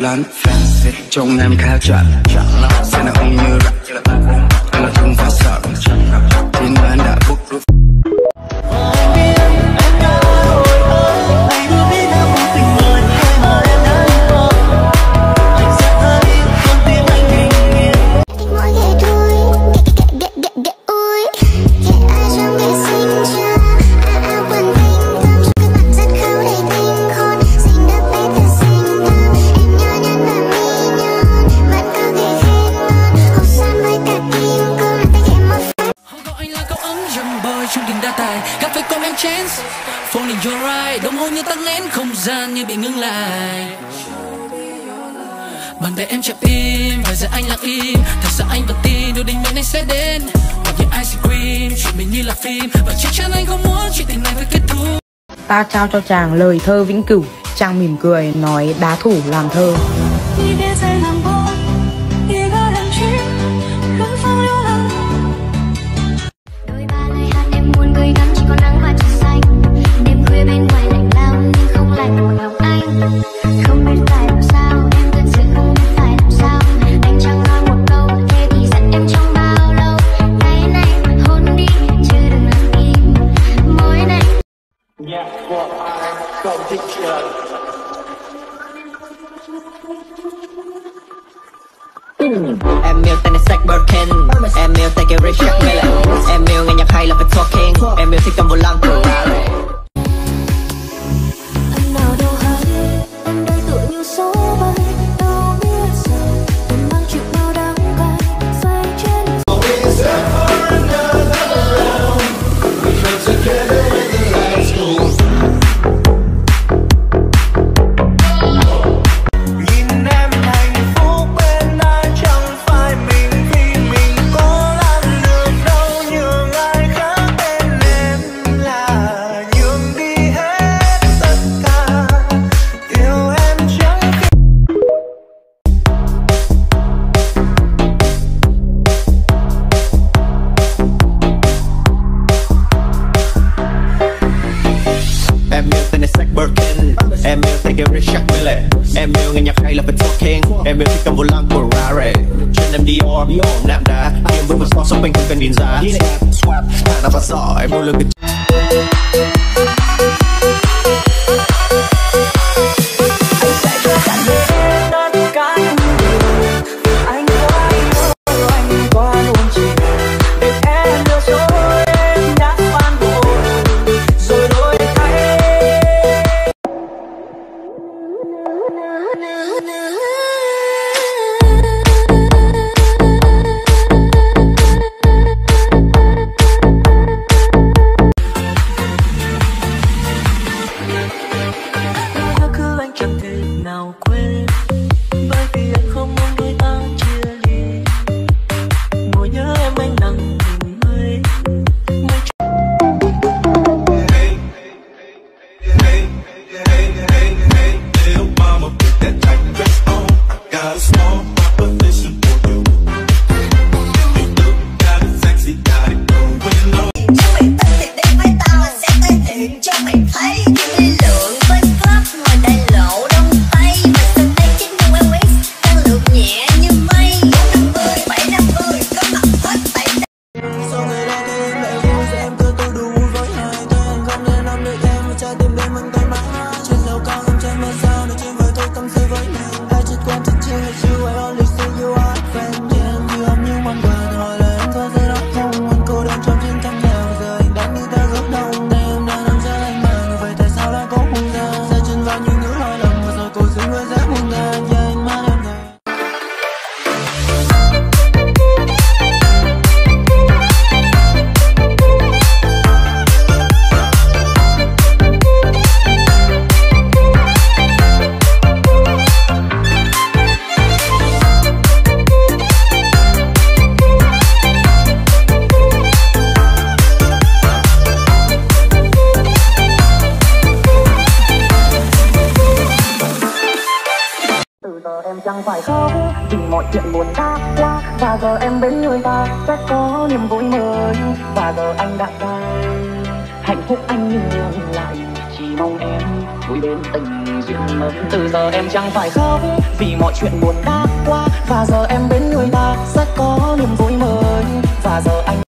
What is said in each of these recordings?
lớn fancy trông em khá chuẩn sẽ là không như rap? Bị ngưng lại. Bàn tay em chạm im và giờ anh lặng im. Thật sự anh vẫn tin điều định mệnh anh sẽ đến. Hoặc như ice cream chuyện mình như là phim. Và chắc chắn anh không muốn chuyện tình này phải kết thúc. Ta trao cho chàng lời thơ vĩnh cửu. Chàng mỉm cười nói đá thủ làm thơ Em yêu tên là Zach Birkin Em yêu tay kia Richard Mille Em yêu nghe nhạc hay là phải talking. Em yêu thích cầm vô lăng Em yêu nghe nhạc hay là phải talking Em yêu thích cầm vô lăng của Rare Trên em Dior, Dior, Nam đá. Kiếm với một spot shopping không cần nhìn ra. Swap, hàng nào và giỏ Em luôn luôn hate, hate, hate, hate. Phải khóc Vì mọi chuyện buồn đã qua. Và giờ em bên người ta Sẽ có niềm vui mới. Và giờ anh đã ra Hạnh phúc anh như nhưng lại, Chỉ mong em vui bên tình duyên mới từ giờ em chẳng phải khóc, vì mọi chuyện buồn đã qua. Và giờ em bên người ta sẽ có niềm vui mới. Và giờ anh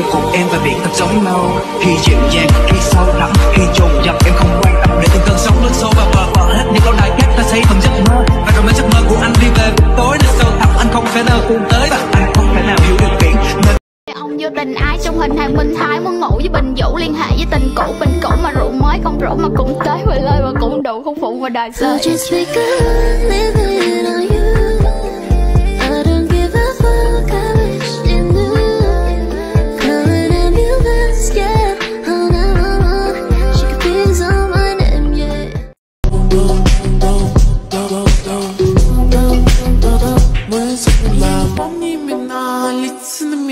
yêu cùng em và biển thật giống nhau. Khi dịu dàng, khi sâu đậm, khi dồn dập em không quan tâm Để từng cơn sóng nước xô vào bờ bờ hết những lâu đài khác ta xây bằng giấc mơ. Và rồi mấy giấc mơ của anh đi về tối nơi sâu thẳm. Anh không thể nào cùng tới và anh không thể nào hiểu được biển. Nên Ông vô tình ái trong hình hàng Minh Thái Muốn ngủ với Bình Vũ liên hệ với tình cũ. Bình cũ mà rượu mới không rượu mà cũng tới Về lời mà cũng đủ không phụ mà đài So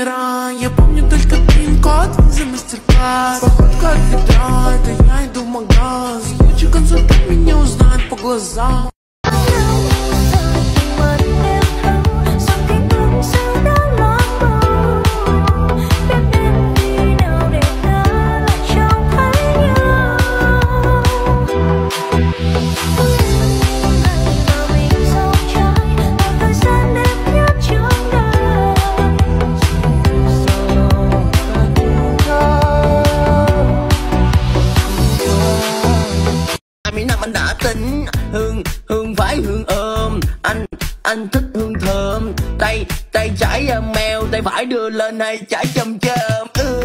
номера Я помню только пин-код за мастер-класс. Походка от ведра, это я иду в магаз. Лучший консультант меня узнает по глазам Tay, trái mèo Tay phải đưa lên hay trái châm châm Ừ,